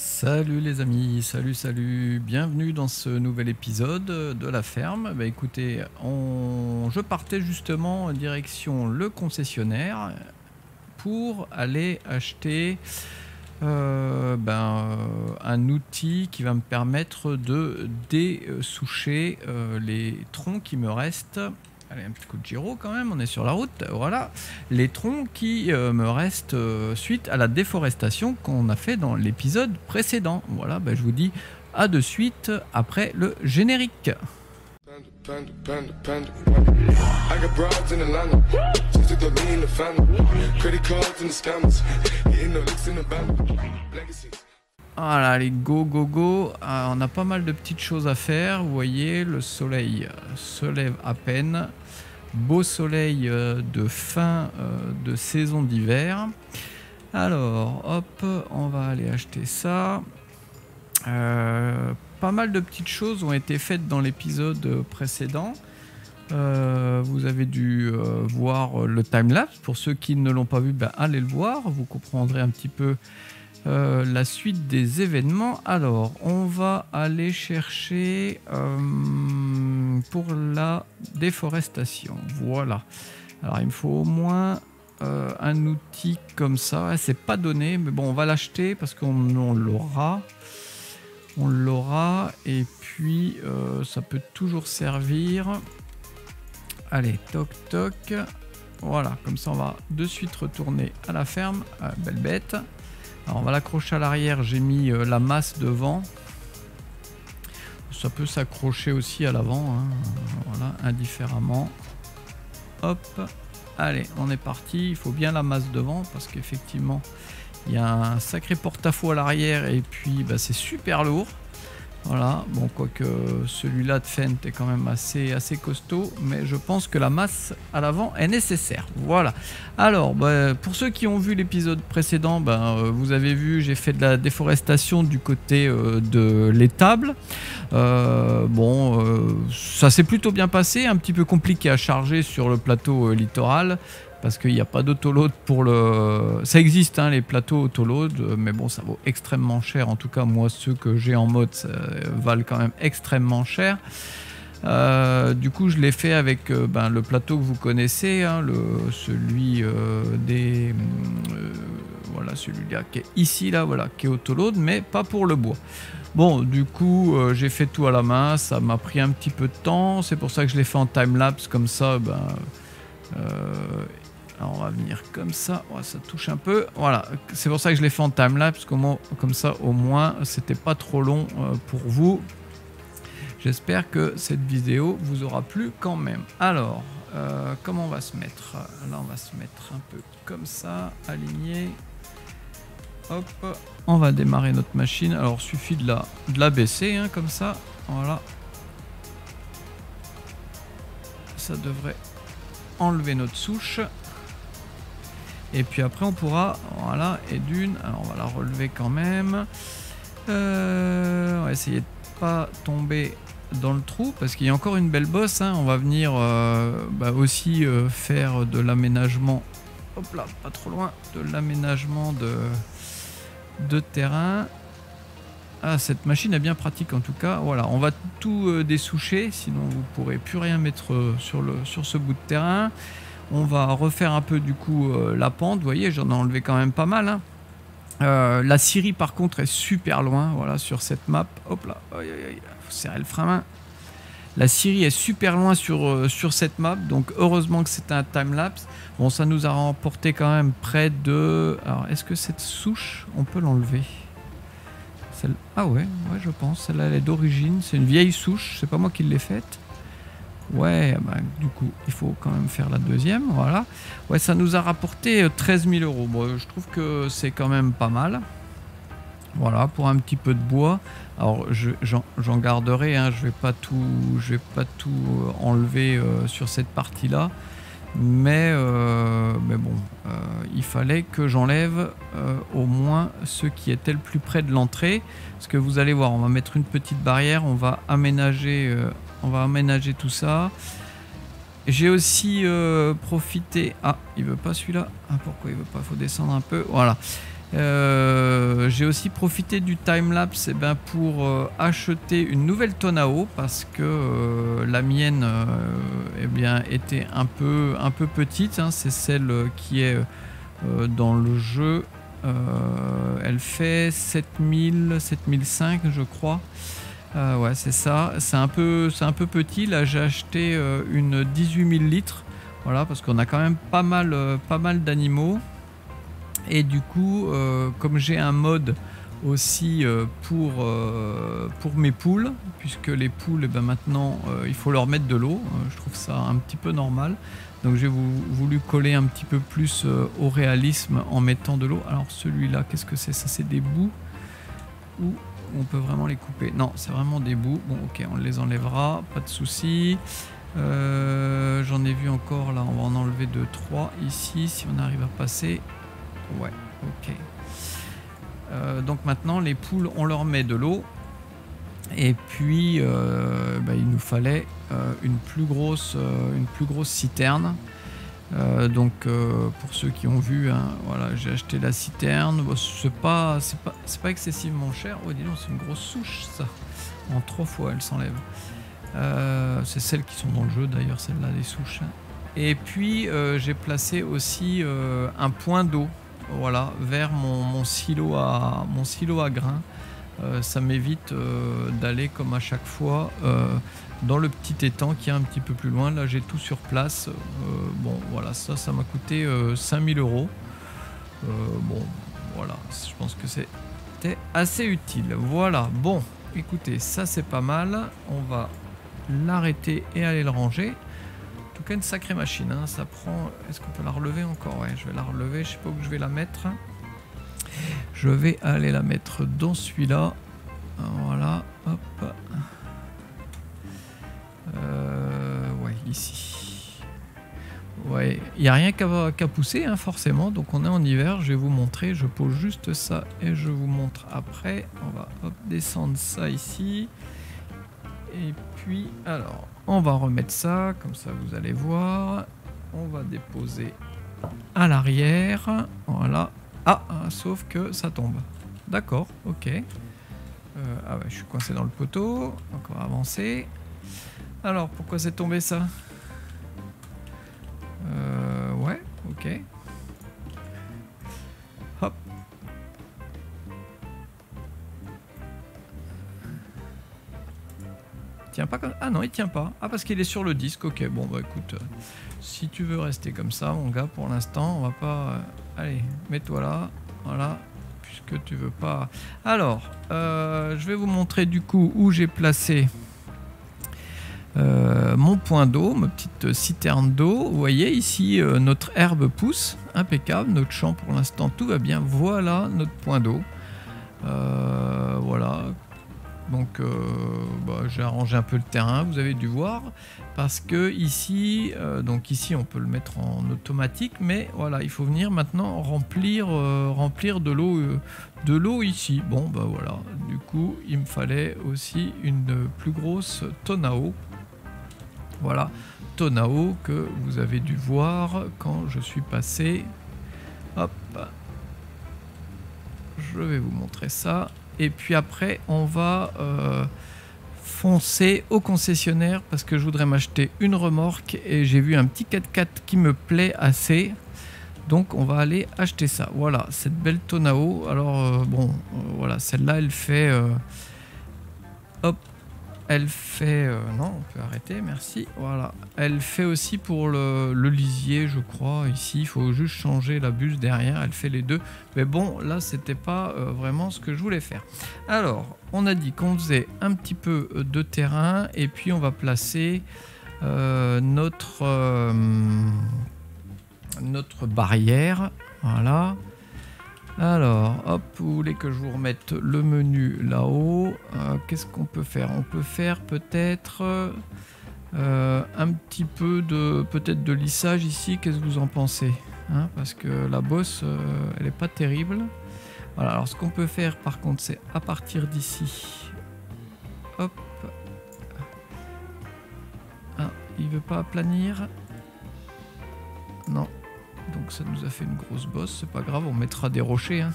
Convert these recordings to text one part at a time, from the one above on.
Salut les amis, salut salut, bienvenue dans ce nouvel épisode de la ferme. Bah écoutez, je partais justement en direction le concessionnaire pour aller acheter euh, ben, euh, un outil qui va me permettre de dessoucher euh, les troncs qui me restent Allez, un petit coup de gyro quand même, on est sur la route. Voilà, les troncs qui euh, me restent euh, suite à la déforestation qu'on a fait dans l'épisode précédent. Voilà, ben, je vous dis à de suite après le générique. Voilà, allez, go, go, go. Ah, on a pas mal de petites choses à faire. Vous voyez, le soleil se lève à peine. Beau soleil euh, de fin euh, de saison d'hiver. Alors, hop, on va aller acheter ça. Euh, pas mal de petites choses ont été faites dans l'épisode précédent. vous avez dû voir le timelapse. Pour ceux qui ne l'ont pas vu, ben, allez le voir. Vous comprendrez un petit peu euh, la suite des événements. Alors, on va aller chercher euh, pour la déforestation. Voilà. Alors, il me faut au moins euh, un outil comme ça. C'est pas donné, mais bon, on va l'acheter parce qu'on l'aura. On l'aura. Et puis, ça peut toujours servir. Allez, toc toc. Voilà, comme ça on va de suite retourner à la ferme. belle bête. Alors on va l'accrocher à l'arrière, j'ai mis euh, la masse devant. Ça peut s'accrocher aussi à l'avant, hein. indifféremment. Hop, allez, on est parti. Il faut bien la masse devant parce qu'effectivement, il y a un sacré porte-à-faux à l'arrière et puis bah, c'est super lourd. Voilà, bon, quoique celui-là de Fent est quand même assez, assez costaud, mais je pense que la masse à l'avant est nécessaire. Voilà. Alors, bah, pour ceux qui ont vu l'épisode précédent, bah, euh, vous avez vu, j'ai fait de la déforestation du côté euh, de l'étable. Euh, bon, ça s'est plutôt bien passé, un petit peu compliqué à charger sur le plateau littoral parce qu'il n'y a pas d'autoload pour le. Ça existe, hein, les plateaux autoload, mais bon, ça vaut extrêmement cher. En tout cas, moi, ceux que j'ai en mode valent quand même extrêmement cher. Euh, du coup, je l'ai fait avec euh, ben, le plateau que vous connaissez, hein, celui euh, des. voilà, celui-là qui est ici, là, voilà, qui est autoload, mais pas pour le bois. Bon, du coup, j'ai fait tout à la main, ça m'a pris un petit peu de temps, c'est pour ça que je l'ai fait en time-lapse, comme ça, ben. Alors on va venir comme ça, ça touche un peu. Voilà, c'est pour ça que je l'ai fait en timelapse, comme, comme ça au moins c'était pas trop long euh, pour vous. J'espère que cette vidéo vous aura plu quand même. Alors, euh, comment on va se mettre? Là on va se mettre un peu comme ça, aligné. Hop, on va démarrer notre machine. Alors suffit de la, de la baisser hein, comme ça. Voilà. Ça devrait enlever notre souche. Et puis après, on pourra, voilà, et d'une, alors on va la relever quand même. Euh, on va essayer de pas tomber dans le trou parce qu'il y a encore une belle bosse. Hein. On va venir euh, bah, aussi euh, faire de l'aménagement. Hop là, pas trop loin. De l'aménagement de, de terrain. Ah, cette machine est bien pratique en tout cas. Voilà, on va tout dessoucher, sinon vous pourrez plus rien mettre sur, le, sur ce bout de terrain. On va refaire un peu du coup euh, la pente. Vous voyez, j'en ai enlevé quand même pas mal. Hein. Euh, la Syrie par contre est super loin. Voilà, sur cette map. Hop là, il faut serrer le frein La Syrie est super loin sur, euh, sur cette map, donc heureusement que c'est un time-lapse. Bon, ça nous a remporté quand même près de... Alors, est-ce que cette souche, on peut l'enlever? Ah ouais, ouais, je pense. Celle-là, elle est d'origine. C'est une vieille souche, c'est pas moi qui l'ai faite. Ouais, bah, du coup, il faut quand même faire la deuxième, voilà. Ouais, ça nous a rapporté 13 euh, 000 euros. Bon, je trouve que c'est quand même pas mal. Voilà, pour un petit peu de bois. Alors, j'en garderai, hein, je vais pas tout, vais pas tout euh, enlever euh, sur cette partie-là. Mais, mais bon, il fallait que j'enlève au moins ceux qui étaient le plus près de l'entrée. Parce que vous allez voir, on va mettre une petite barrière, on va aménager tout ça. J'ai aussi euh, profité... Ah, il veut pas celui-là? Ah, pourquoi il veut pas? Faut descendre un peu. Voilà. Euh, j'ai aussi profité du time-lapse eh ben, pour euh, acheter une nouvelle tonne à eau parce que euh, la mienne eh était un peu, petite. hein. C'est celle qui est dans le jeu. elle fait 7000, 7005 je crois. ouais, c'est ça. C'est un, peu, petit. Là, j'ai acheté une 18 000 litres. Voilà, parce qu'on a quand même pas mal d'animaux. Et du coup, euh, comme j'ai un mode aussi euh, pour, euh, pour mes poules, puisque les poules, eh ben maintenant, il faut leur mettre de l'eau. je trouve ça un petit peu normal. Donc j'ai voulu coller un petit peu plus au réalisme en mettant de l'eau. Alors celui-là, qu'est-ce que c'est? Ça, c'est des bouts ou on peut vraiment les couper? Non, c'est vraiment des bouts. Bon, ok, on les enlèvera, pas de souci. J'en ai vu encore là, on va en enlever 2, 3 ici si on arrive à passer. Ouais, ok. Euh, donc maintenant, les poules, on leur met de l'eau. Et puis, euh, bah, il nous fallait euh, une, plus grosse, une plus grosse citerne. donc, pour ceux qui ont vu, hein, voilà, j'ai acheté la citerne. C'est pas, pas, pas, excessivement cher. Oh, dis donc, c'est une grosse souche, ça. En trois fois, elle s'enlève. c'est celles qui sont dans le jeu, d'ailleurs, celle-là, les souches. Et puis, j'ai placé aussi un point d'eau voilà, vers mon, silo à, mon silo à grains. Euh, ça m'évite euh, d'aller comme à chaque fois euh, dans le petit étang qui est un petit peu plus loin. Là, j'ai tout sur place. bon, voilà, ça, ça m'a coûté 5000 euros. bon, voilà, je pense que c'était assez utile. Voilà, bon, écoutez, ça c'est pas mal. On va l'arrêter et aller le ranger une sacrée machine. Hein. Ça prend. Est-ce qu'on peut la relever encore? Ouais, je vais la relever. Je sais pas où je vais la mettre. Je vais aller la mettre dans celui-là. Voilà. Hop. Euh, ouais, ici. Ouais, il n'y a rien qu'à pousser, hein, forcément. Donc on est en hiver. Je vais vous montrer. Je pose juste ça et je vous montre après. On va descendre ça ici. Et puis, alors, on va remettre ça, comme ça vous allez voir. On va déposer à l'arrière. Voilà. Ah, sauf que ça tombe. D'accord, ok. Euh, ah ouais, je suis coincé dans le poteau. Donc on va avancer. Alors, pourquoi c'est tombé ça? Euh, Ouais, ok. Pas Ah non, il tient pas. Ah, parce qu'il est sur le disque. Ok, bon, bah écoute, euh, si tu veux rester comme ça, mon gars, pour l'instant, on va pas. Euh, allez, mets-toi là. Voilà. Puisque tu veux pas. Alors, euh, je vais vous montrer du coup où j'ai placé. mon point d'eau, ma petite citerne d'eau. Vous voyez ici notre herbe pousse, impeccable, notre champ pour l'instant tout va bien. Voilà notre point d'eau. voilà, donc euh, bah, j'ai arrangé un peu le terrain, vous avez dû voir, parce que ici, euh, donc ici on peut le mettre en automatique, mais voilà, il faut venir maintenant remplir, euh, remplir de l'eau, de l'eau ici. Bon bah voilà, du coup il me fallait aussi une plus grosse tonne. Voilà, tonne que vous avez dû voir quand je suis passé. Hop, je vais vous montrer ça. Et puis après, on va euh, foncer au concessionnaire parce que je voudrais m'acheter une remorque et j'ai vu un petit 4x4 qui me plaît assez. Donc on va aller acheter ça. Voilà, cette belle Tonao. Alors euh, bon, euh, voilà, celle-là, elle fait... hop, elle fait... Euh, non, on peut arrêter, merci. Voilà. Elle fait aussi pour le, lisier, je crois. Ici, il faut juste changer la buse derrière. Elle fait les deux. Mais bon, là, c'était pas euh, vraiment ce que je voulais faire. Alors, on a dit qu'on faisait un petit peu euh, de terrain. Et puis, on va placer notre, notre barrière. Voilà. Alors, hop, vous voulez que je vous remette le menu là-haut. Euh, qu'est-ce qu'on peut faire? On peut faire peut-être euh, un petit peu de peut-être de lissage ici. Qu'est-ce que vous en pensez? Hein, Parce que la bosse, euh, elle n'est pas terrible. Voilà, alors ce qu'on peut faire par contre, c'est à partir d'ici. Hop. Ah, il veut pas aplanir? Non, donc ça nous a fait une grosse bosse, c'est pas grave, on mettra des rochers. Hein.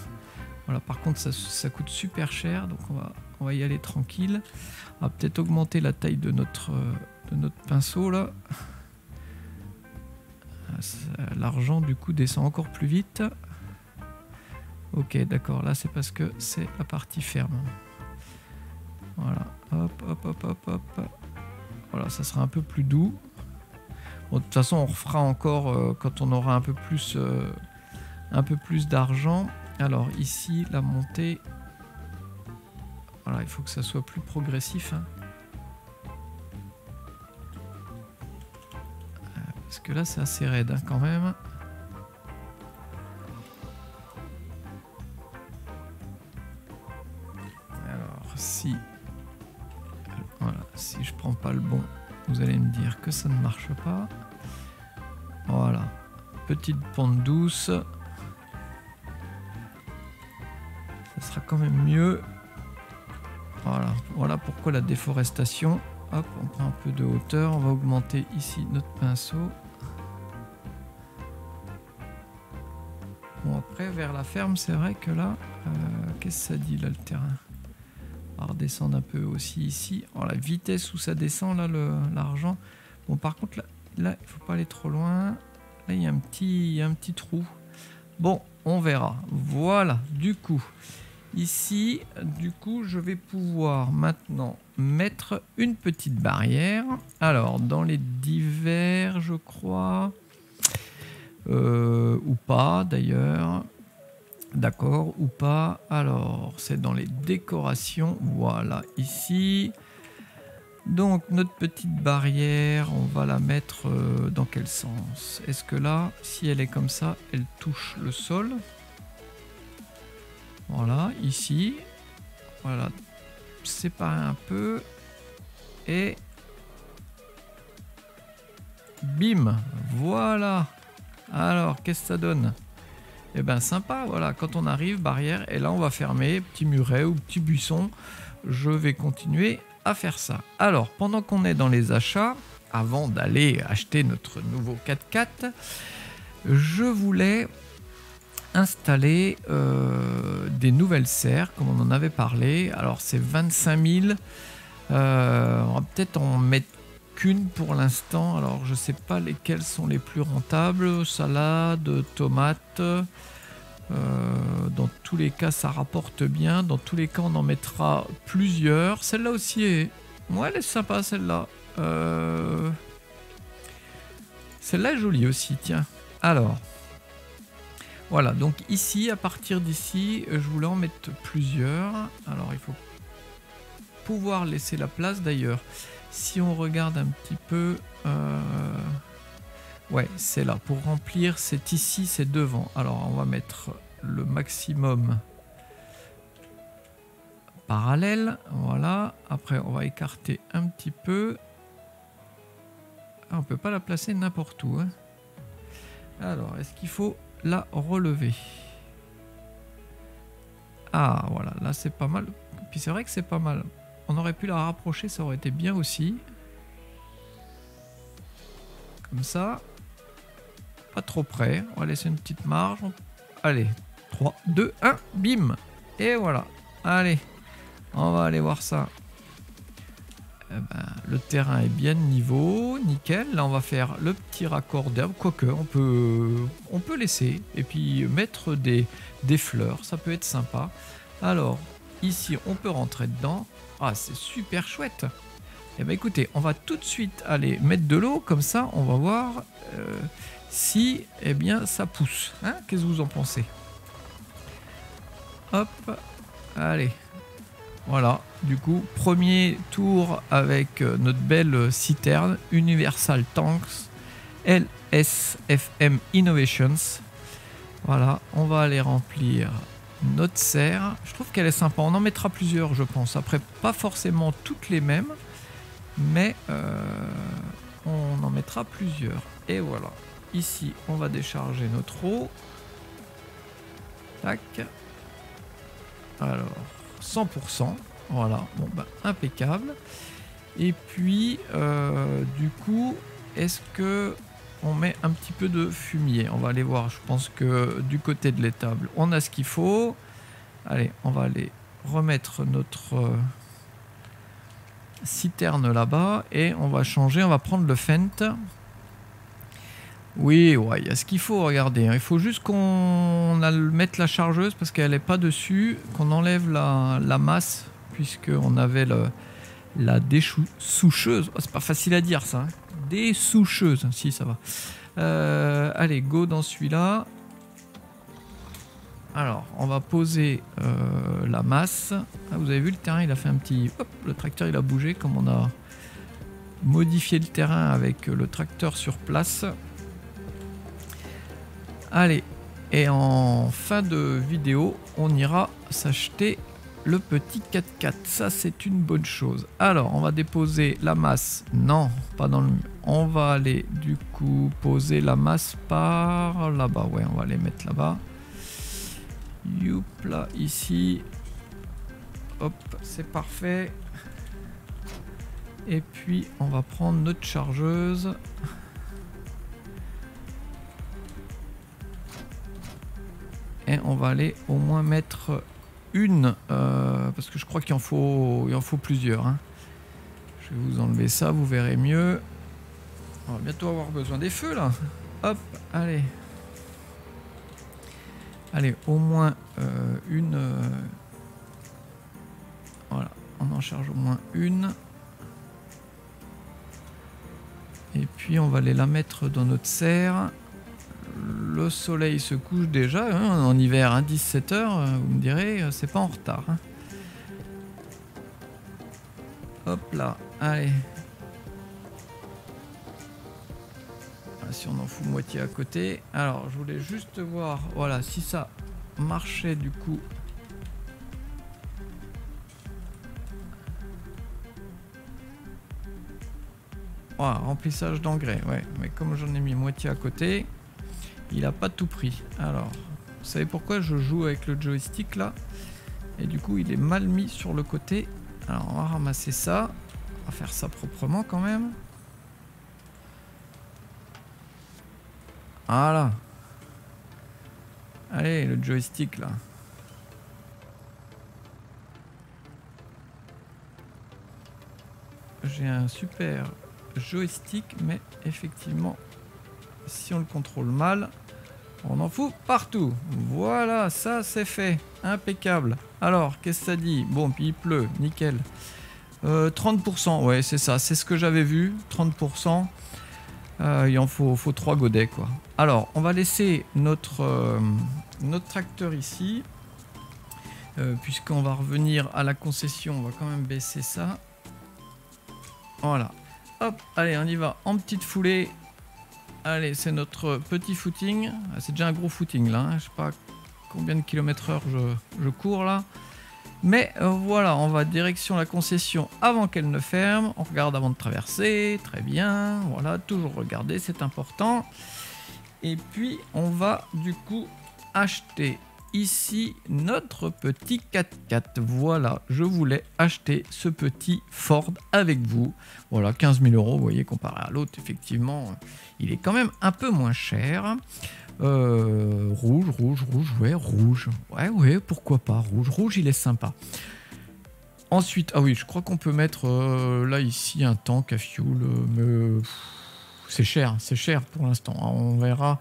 Voilà, par contre, ça, coûte super cher, donc on va, y aller tranquille. On va peut-être augmenter la taille de notre, euh, de notre pinceau là. Ah, L'argent du coup descend encore plus vite. Ok, d'accord, là c'est parce que c'est la partie ferme. Voilà, hop, hop, hop, hop, hop. Voilà, ça sera un peu plus doux. De toute façon, on refera encore euh, quand on aura un peu plus, euh, plus d'argent. Alors ici, la montée. Voilà, il faut que ça soit plus progressif. hein. Euh, Parce que là, c'est assez raide hein, quand même. Alors, si. Voilà, si je prends pas le bon, vous allez me dire que ça ne marche pas. Voilà. Petite pente douce. Ça sera quand même mieux. Voilà, voilà pourquoi la déforestation. Hop, on prend un peu de hauteur. On va augmenter ici notre pinceau. Bon, après, vers la ferme, c'est vrai que là, euh, qu'est-ce que ça dit là le terrain On va redescendre un peu aussi ici. Oh, la vitesse où ça descend là, l'argent. Bon, par contre, là, il faut pas aller trop loin. Là, il y a un petit, un petit trou. Bon, on verra. Voilà, du coup, ici, du coup, je vais pouvoir maintenant mettre une petite barrière. Alors, dans les divers, je crois, euh, ou pas d'ailleurs. D'accord, ou pas? Alors, c'est dans les décorations. Voilà, ici. Donc, notre petite barrière, on va la mettre euh, dans quel sens? Est-ce que là, si elle est comme ça, elle touche le sol? Voilà, ici. Voilà, séparer un peu. Et. Bim Voilà Alors, qu'est-ce que ça donne? Eh ben sympa, voilà, quand on arrive, barrière, et là on va fermer, petit muret ou petit buisson. Je vais continuer à faire ça. Alors, pendant qu'on est dans les achats, avant d'aller acheter notre nouveau 4x4, je voulais installer euh, des nouvelles serres, comme on en avait parlé. Alors, c'est 25 000. Euh, on va peut-être en mettre pour l'instant. Alors, je sais pas lesquelles sont les plus rentables. Salade, tomates. Euh, dans tous les cas, ça rapporte bien. Dans tous les cas, on en mettra plusieurs. Celle-là aussi est. Ouais, elle est sympa, celle-là. Euh, Celle-là est jolie aussi, tiens. Alors. Voilà, donc ici, à partir d'ici, je voulais en mettre plusieurs. Alors, il faut pouvoir laisser la place d'ailleurs. Si on regarde un petit peu. euh, Ouais, c'est là. Pour remplir, c'est ici, c'est devant. Alors, on va mettre le maximum parallèle. Voilà. Après, on va écarter un petit peu. Ah, on peut pas la placer n'importe où. hein. Alors, est-ce qu'il faut la relever? Ah, voilà. Là, c'est pas mal. Puis c'est vrai que c'est pas mal. On aurait pu la rapprocher, ça aurait été bien aussi. Comme ça. Pas trop près. On va laisser une petite marge. Allez. 3, 2, 1. Bim. Et voilà. Allez. On va aller voir ça. Eh ben, le terrain est bien niveau, nickel. Là, on va faire le petit raccord d'herbe. Quoique, on peut, on peut laisser. Et puis mettre des fleurs. Ça peut être sympa. Alors, ici, on peut rentrer dedans. Ah, c'est super chouette. Eh ben, écoutez, on va tout de suite aller mettre de l'eau. Comme ça, on va voir euh, si, eh bien, ça pousse. Hein Qu'est-ce que vous en pensez? Hop. Allez. Voilà, du coup, premier tour avec euh, notre belle euh, citerne Universal Tanks LSFM Innovations. Voilà, on va aller remplir notre serre. Je trouve qu'elle est sympa. On en mettra plusieurs, je pense. Après, pas forcément toutes les mêmes, mais euh, on en mettra plusieurs. Et voilà. Ici, on va décharger notre eau. Tac. Alors, 100%. Voilà, bon bah impeccable. Et puis, euh, du coup, est-ce que on met un petit peu de fumier On va aller voir. Je pense que du côté de l'étable, on a ce qu'il faut. Allez, on va aller remettre notre euh, citerne là-bas et on va changer, on va prendre le Fent. Oui, ouais, il y a ce qu'il faut, regarder. Hein. Il faut juste qu'on mette la chargeuse parce qu'elle n'est pas dessus, qu'on enlève la, masse puisqu'on avait le, la dessoucheuse. Oh, c'est pas facile à dire ça. Hein. Dessoucheuse, si ça va. Euh, allez, go dans celui-là. Alors, on va poser euh, la masse. Ah, vous avez vu le terrain, il a fait un petit... Hop, le tracteur, il a bougé comme on a modifié le terrain avec le tracteur sur place. Allez, et en fin de vidéo, on ira s'acheter le petit 4x4. Ça, c'est une bonne chose. Alors, on va déposer la masse. Non, pas dans le... On va aller, du coup, poser la masse par là-bas. Ouais, on va les mettre là-bas. Youp, là, ici. Hop, c'est parfait. Et puis, on va prendre notre chargeuse. Et on va aller au moins mettre une, euh, parce que je crois qu'il en faut, il en faut plusieurs. Hein. Je vais vous enlever ça, vous verrez mieux. On va bientôt avoir besoin des feux là. Hop, allez. Allez, au moins euh, une. Euh, voilà, on en charge au moins une. Et puis on va aller la mettre dans notre serre. Le soleil se couche déjà hein, en hiver, à hein, 17 heures, euh, vous me direz, c'est pas en retard. Hein. Hop là, allez. si on en fout moitié à côté. Alors, je voulais juste voir, voilà, si ça marchait du coup. Voilà, remplissage d'engrais, ouais. Mais comme j'en ai mis moitié à côté, il a pas tout pris. Alors, vous savez pourquoi je joue avec le joystick là? Et du coup, il est mal mis sur le côté. Alors, on va ramasser ça. On va faire ça proprement quand même. Voilà. Allez, le joystick là. J'ai un super joystick, mais effectivement, si on le contrôle mal, on en fout partout. Voilà, ça c'est fait. Impeccable. Alors, qu'est-ce que ça dit? Bon, puis il pleut, nickel. 30%, euh, ouais, c'est ça, c'est ce que j'avais vu. 30%. Euh, il en faut, faut 3 godets quoi. Alors, on va laisser notre, euh, notre tracteur ici. Euh, puisqu'on va revenir à la concession, on va quand même baisser ça. Voilà. Hop, allez, on y va en petite foulée. Allez, c'est notre petit footing. Ah, c'est déjà un gros footing là. Hein. Je sais pas combien de kilomètres heure je, cours là. Mais euh, voilà, on va direction la concession avant qu'elle ne ferme. On regarde avant de traverser, très bien. Voilà, toujours regarder, c'est important. Et puis, on va du coup acheter ici notre petit 4x4. Voilà, je voulais acheter ce petit Ford avec vous. Voilà, 15 000 euros, vous voyez, comparé à l'autre, effectivement, il est quand même un peu moins cher. Euh, rouge, rouge, rouge, ouais, rouge. Ouais, ouais, pourquoi pas, rouge. Rouge, il est sympa. Ensuite, ah oui, je crois qu'on peut mettre euh, là, ici, un tank à fuel, euh, mais c'est cher, c'est cher pour l'instant. On verra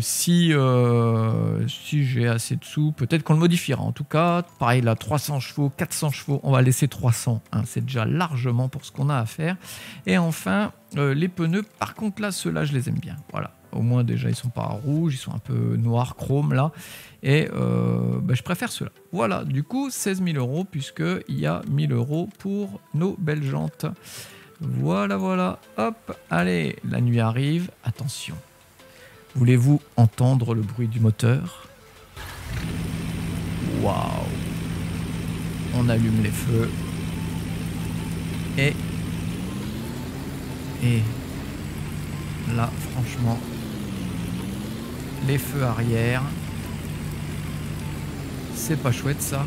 si, si j'ai assez de sous. Peut-être qu'on le modifiera. En tout cas, pareil, là, 300 chevaux, 400 chevaux, on va laisser 300. Hein. c'est déjà largement pour ce qu'on a à faire. Et enfin, les pneus, par contre, là, ceux-là, je les aime bien. Voilà. Au moins, déjà, ils sont pas rouges, ils sont un peu noirs, chrome là. Et euh, bah, je préfère cela. Voilà, du coup, 16 000 euros, puisqu'il y a 1000 euros pour nos belles jantes. Voilà, voilà. Hop, allez, la nuit arrive. Attention. Voulez-vous entendre le bruit du moteur? Waouh On allume les feux. Et... Et... Là, franchement, les feux arrière. C'est pas chouette ça.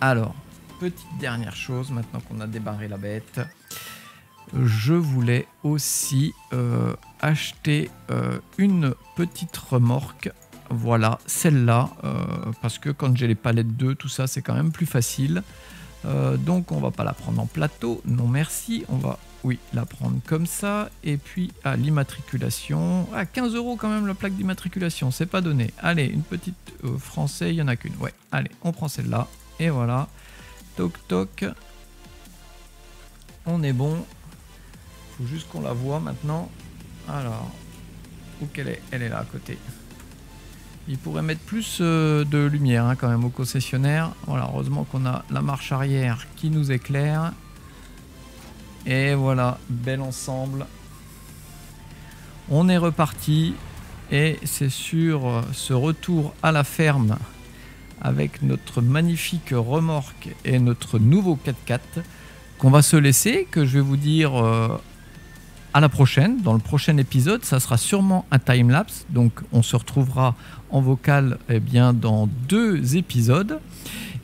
Alors, petite dernière chose, maintenant qu'on a débarré la bête, je voulais aussi euh, acheter euh, une petite remorque. Voilà, celle-là, euh, parce que quand j'ai les palettes 2, tout ça, c'est quand même plus facile. Donc on va pas la prendre en plateau, non merci, on va oui, la prendre comme ça, et puis à l'immatriculation, à 15 euros quand même la plaque d'immatriculation, c'est pas donné. Allez, une petite français, il y en a qu'une, ouais, allez, on prend celle-là, et voilà, toc toc, on est bon, faut juste qu'on la voit maintenant, alors, où qu'elle est Elle est là à côté. Il pourrait mettre plus euh, de lumière hein, quand même au concessionnaire. Voilà, heureusement qu'on a la marche arrière qui nous éclaire. Et voilà, bel ensemble. On est reparti et c'est sur euh, ce retour à la ferme avec notre magnifique remorque et notre nouveau 4x4 qu'on va se laisser, que je vais vous dire euh, à la prochaine. Dans le prochain épisode, ça sera sûrement un time-lapse. Donc on se retrouvera en vocal eh bien, dans deux épisodes.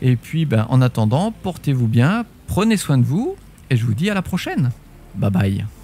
Et puis ben, en attendant, portez-vous bien, prenez soin de vous et je vous dis à la prochaine. Bye bye.